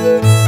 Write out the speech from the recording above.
Música